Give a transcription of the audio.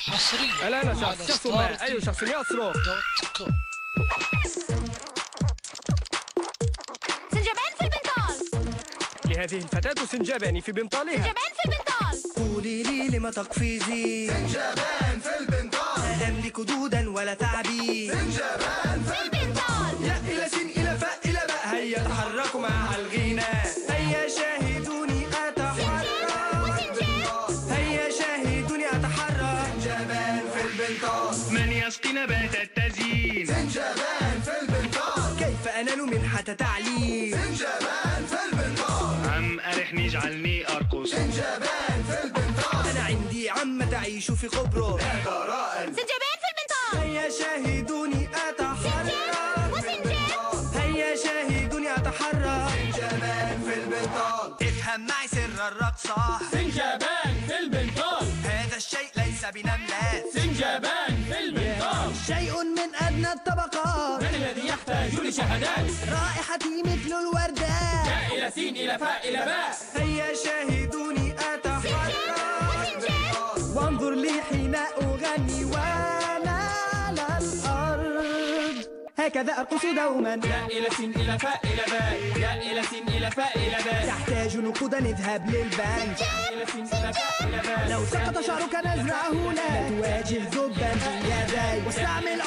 حصريا الان على شخص ما. اي تي شخص يصرخ. سنجبان في البنطال. لهذه الفتاة سنجابان في بنطالها. سنجبان في البنطال. قولي لي لما تقفزي؟ سنجبان في البنطال. لا أملك دودا ولا تعبي. سنجبان في البنطال. يا إلى البنطال من يسقي نبات التزيين. سنجبان في البنطال كيف أنال منحة تعليم؟ سنجبان في البنطال عم أرحني اجعلني أرقص. سنجبان في البنطال أنا عندي عم تعيش في قبرص. قرائن سنجبان في البنطال هيا شاهدوني أتحرك. وسنجاب هيا شاهدوني أتحرك. سنجبان في البنطال افهم معي سر الرقصة. سنجبان في البنطال هذا الشيء ليس بنملة من الطبقات. من الذي يحتاج لشهادات؟ رائحتي مثل الوردات. إلى سين إلى فاء إلى باء. هيا شاهدوني أتحرك وانظر لي حين أغني وأنا على الأرض. هكذا أرقص دوما. يا إلى سين إلى فاء إلى باء. يا إلى سين إلى فاء إلى باء. تحتاج نقودا اذهب للبنك إلى سين إلى فاء إلى باء. لو سقط شعرك نزرعه لا تواجه ذبا. بيدي واستعمل